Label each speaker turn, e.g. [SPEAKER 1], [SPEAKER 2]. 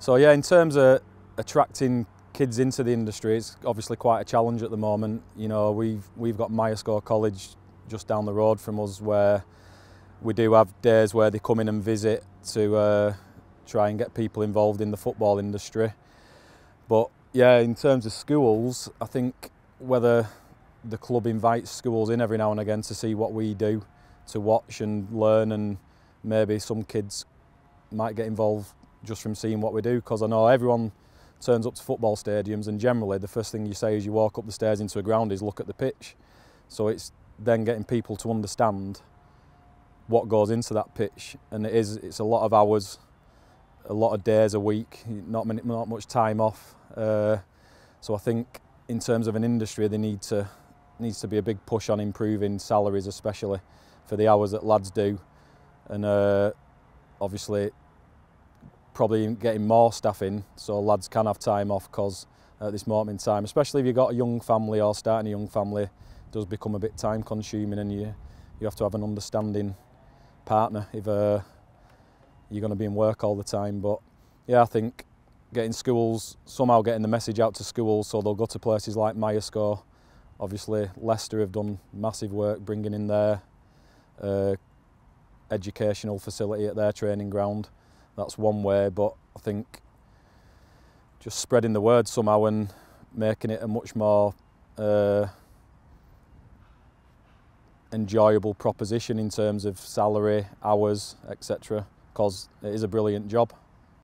[SPEAKER 1] So yeah, in terms of attracting kids into the industry, it's obviously quite a challenge at the moment. You know, we've we've got Myerscough College just down the road from us where we do have days where they come in and visit to uh, try and get people involved in the football industry. But yeah, in terms of schools, I think whether the club invites schools in every now and again to see what we do, to watch and learn, and maybe some kids might get involved just from seeing what we do. Because I know everyone turns up to football stadiums, and generally the first thing you say as you walk up the stairs into a ground is look at the pitch. So it's then getting people to understand what goes into that pitch, and it is it's a lot of hours, a lot of days a week, not many, not much time off. Uh, so I think in terms of an industry, they need to needs to be a big push on improving salaries, especially for the hours that lads do, and uh, obviously probably getting more staff in so lads can have time off because at this moment in time, especially if you've got a young family or starting a young family, does become a bit time consuming and you you have to have an understanding partner if uh, you're going to be in work all the time. But yeah, I think getting schools, somehow getting the message out to schools so they'll go to places like Myerscough. Obviously, Leicester have done massive work bringing in their uh, educational facility at their training ground. That's one way, but I think just spreading the word somehow and making it a much more uh, enjoyable proposition in terms of salary, hours, etc. Because it is a brilliant job.